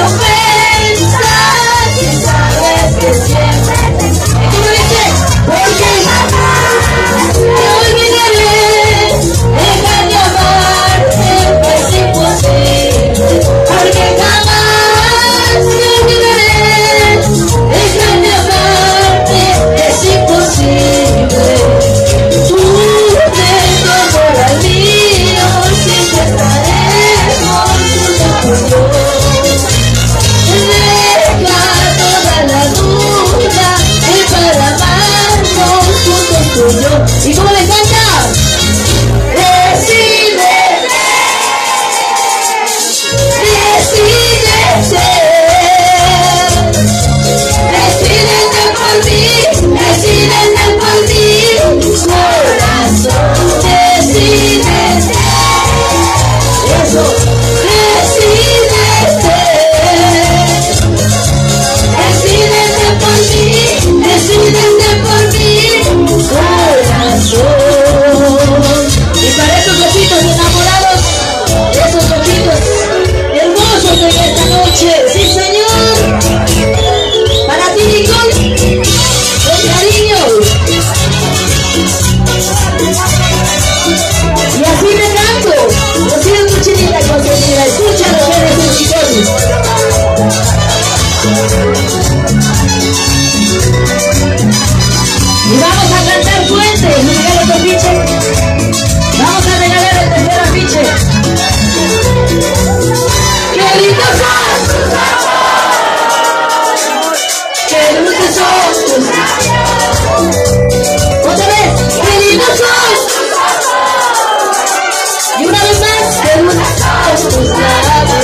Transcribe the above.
cuando ve ¡qué dulces son